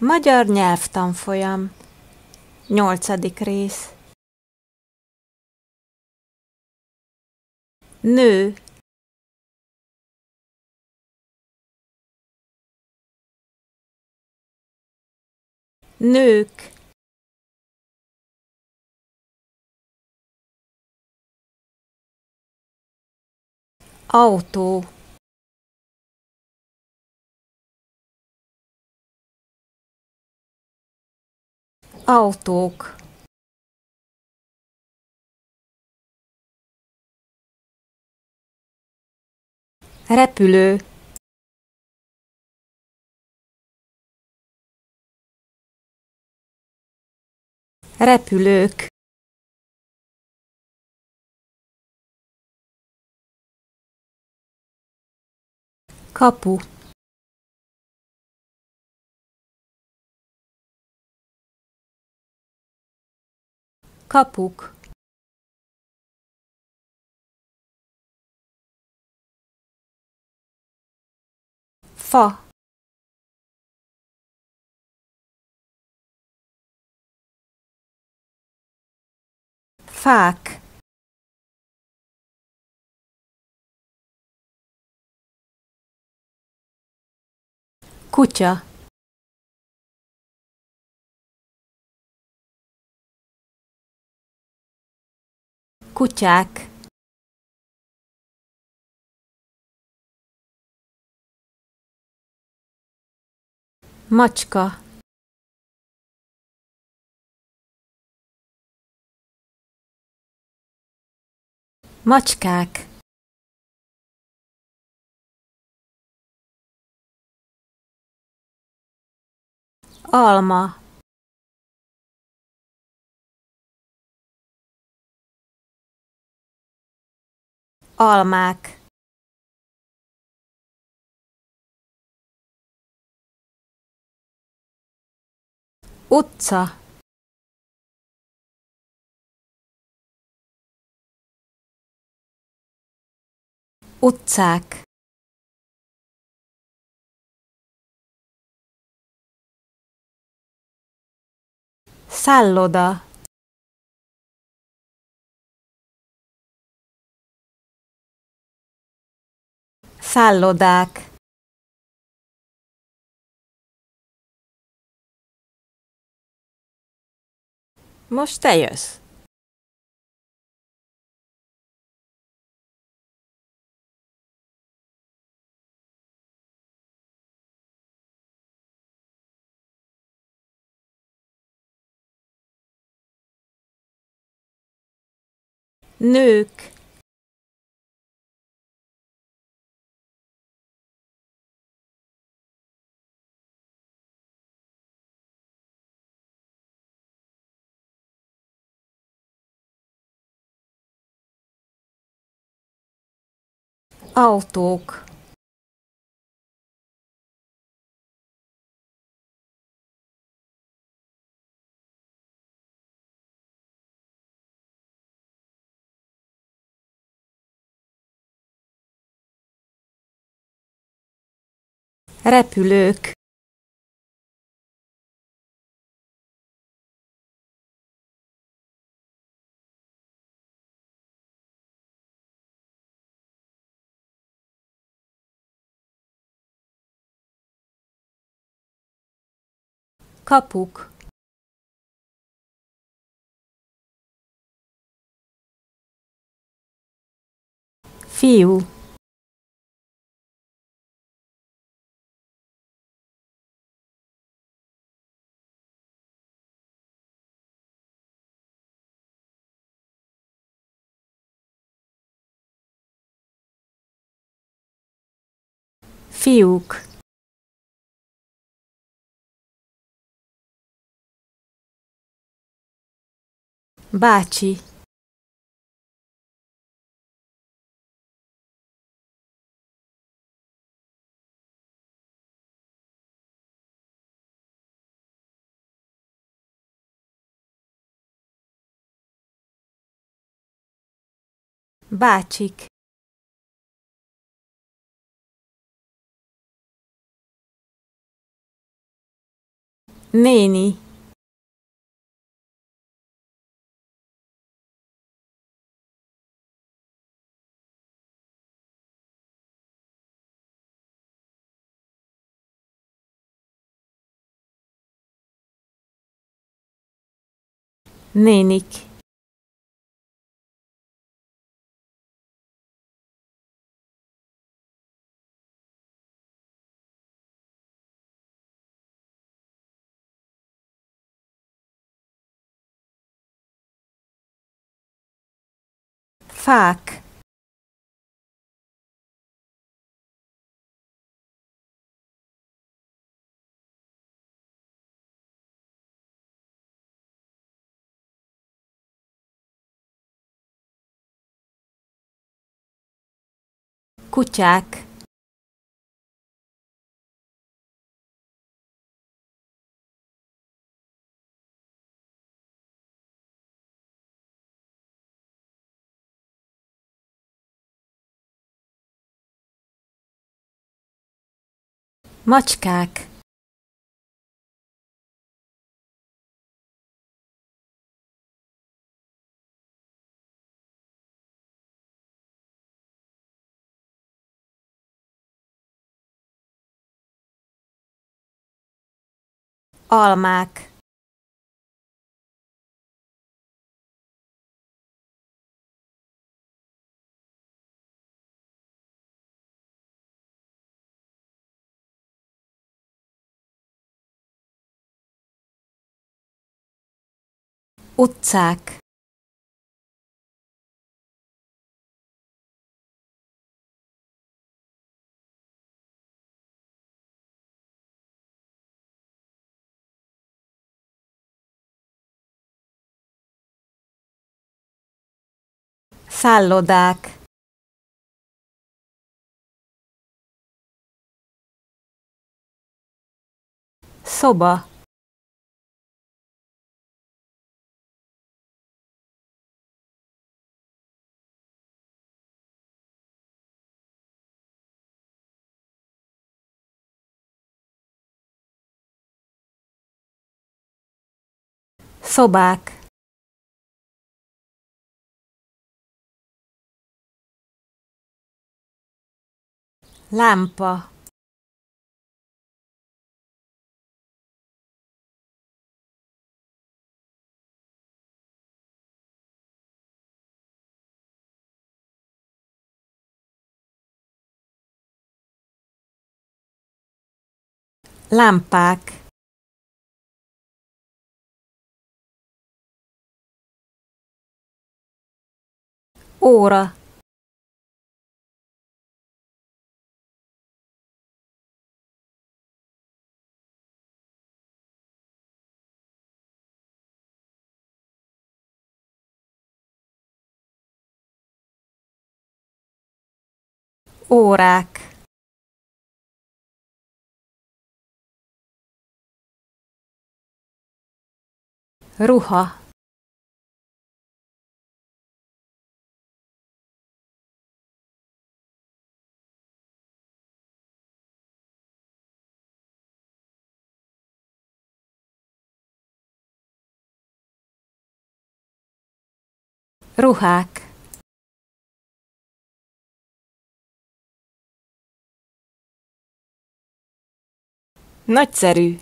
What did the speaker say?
Magyar nyelvtanfolyam. Nyolcadik rész. Nő. Nők. Autó Autók. Repülő. Repülők. Kapu Kapuk. Fa. Fák. Kutya Kutyák. Macska. Macskák. Alma Almák. Utca. Utcák. Szálloda Szállodák Most te jössz. Nők Autók. Repülők Kapuk. Fiú. Fiúk Baci. Bacik. Neni. Nénik. Fák. Kutyák. Macskák. Almák. Utcák. Szállodák. Szoba. Szobák. Lámpa. Lámpák. Óra. Órák. Ruha. Ruhák. Nagyszerű!